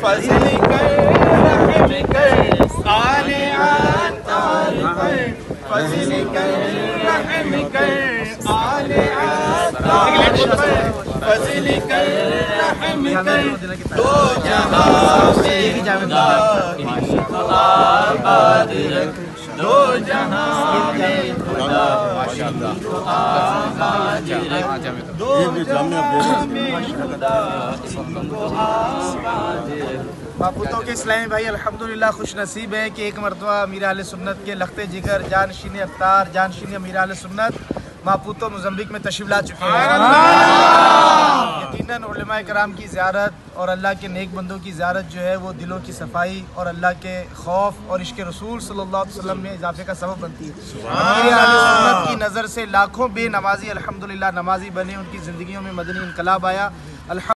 فضل کر کر۔ فضل رحم کر۔ فضل کر رحم کر۔ دو جہاں کی آباد رکھ۔ دو جہاں میں خدا۔ باپوتوں کے اسلامی بھائی الحمدللہ خوش نصیب ہے کہ ایک مرتبہ امیر علیہ سنت کے لخت جگر جانشین افطار جانشین امیر علیہ سنت ماپوتو مزمبک میں تشریف لا چکے ہیں۔ یقیناً علماء کرام کی زیارت اور اللہ کے نیک بندوں کی زیارت جو ہے وہ دلوں کی صفائی اور اللہ کے خوف اور عشق رسول صلی اللہ علیہ وسلم میں اضافے کا سبب بنتی ہے۔ نظر سے لاکھوں بے نمازی الحمدللہ نمازی بنے، ان کی زندگیوں میں مدنی انقلاب آیا۔ الحمد